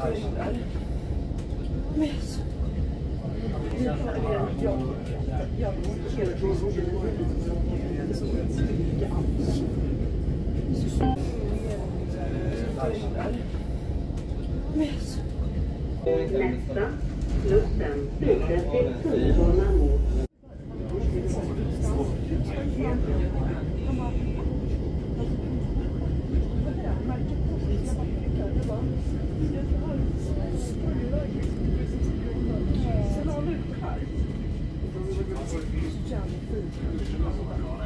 Men alltså, Nästa Slussen, vidare till tunnelbanan mot... 是这样的，是这样的。